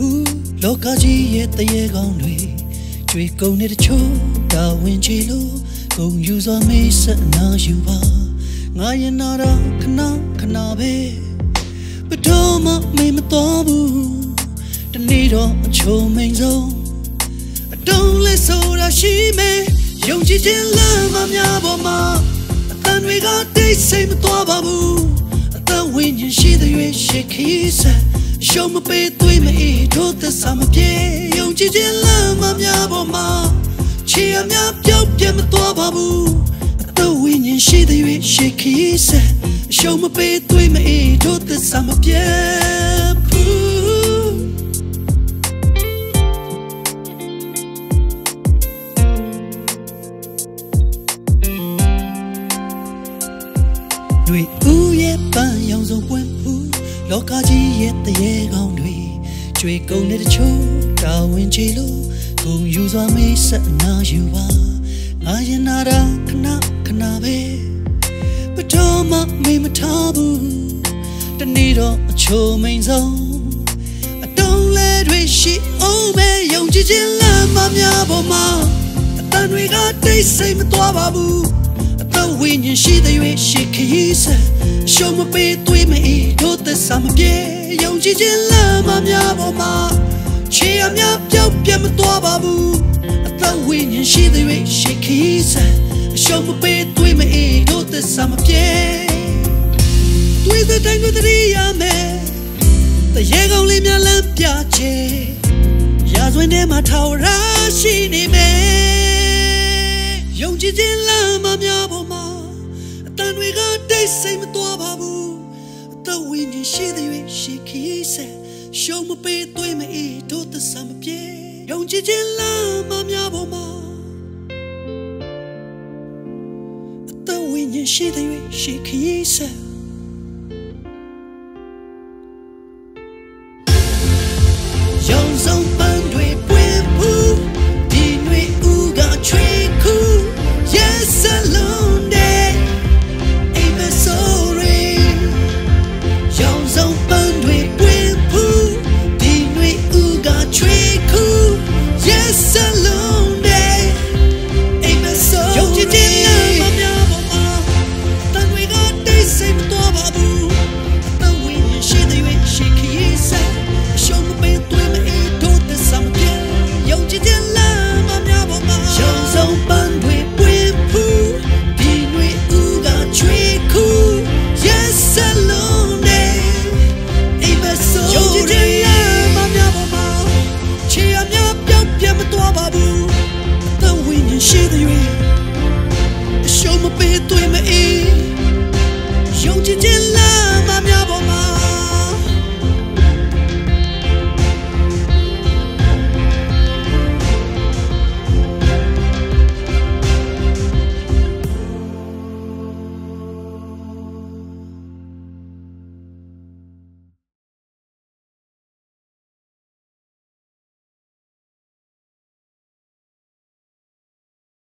ရောင်စုံပွင့်ဖူးလောကကြီးရဲ့တရေကောင်းတွေကြွေကုန်တဲ့တချို့တာဝန်ချီလို့ဂုံယူစွာမေးဆက်နာယူပါငါရင်နာတော့ခဏခဏပဲဘတော်မမေးမတော်ဘူးတနေ့တော့အချုံမိန်ဆုံးအတုံးလဲဆိုတာရှိမယ်ယုံကြည်ခြင်းလမ်းမများပေါ်မှာအတန်တွေကတိတ်ဆိတ်မသွားပါဘူးအသက်ဝိညာဉ်ရှိတဲ့ရွေးရှိခီးဆက်ရှုံးမပေးသွေးမအေး တို့သက်စာမပြေယုံကြည်ခြင်းလမ်းမများပေါ်မှာချီအများပြောက်ပြတ်မသွားပါဘူးအသက်ဝိညာဉ်ရှိတဲ့ရွေးရှိခီးဆက်ရှုံးမပေးသွေးမအေးတို့သက်စာမပြေဘူးတွေဦးရဲ့ပန်းရောင်စုံပွင့်ဖူးလောကကြီးရဲ့တရေကောင်းတွေ ကြွေကုန်တဲ့တချို့တာဝန်ချီလို့ဂုံယူစွာမေးဆက်နာယူပါငါရင်နာတာခဏခဏပဲဘတော်မမေးမထားဘူးတနေ့တော့အချိုမိန်ဆုံးအတုံးလဲတွေရှိအောင်ပဲယုံကြည်ခြင်းလမ်းမများပေါ်မှာအတန်တွေကတိတ်ဆိတ်မသွားပါဘူးအသက်ဝိညာဉ်ရှိတဲ့ရွေးရှိခရီးဆက်ရှုံးမပေးသွေးမအေးတို့သက်စာမပြေယုံကြည်ခြင်းလမ်းမများ ပေါ်မှာချေအများပြောက်ပြတ်မသွားပါဘူးအသက်ဝိညာဉ်ရှိတဲ့ရွေးရှိခရီးဆက်ရှုံးမပေးသွေးမအေးတို့သက်စာမပြေသွေးတဲ့တိုင်းကိုတရိယာမယ်တရေကောင်းလေးများလမ်းပြချေရာဇဝင်ထဲမှာထာဝရရှိနေမယ်ယုံကြည်ခြင်းလမ်းမများပေါ်မှာအတန်တွေကတိတ်ဆိတ်မသွားပါဘူးအသက်ဝိညာဉ်ရှိတဲ့၍ရှိခီးဆက် ရှုံးမပေးသွေးမအေးတို့သဆံမပြေယုံကြည်ခြင်းလမ်းမများပေါ်မှာအသက်ဝိညာဉ်ရှိတဲ့၍ရှိခရီးဆက်ယုံဆုံး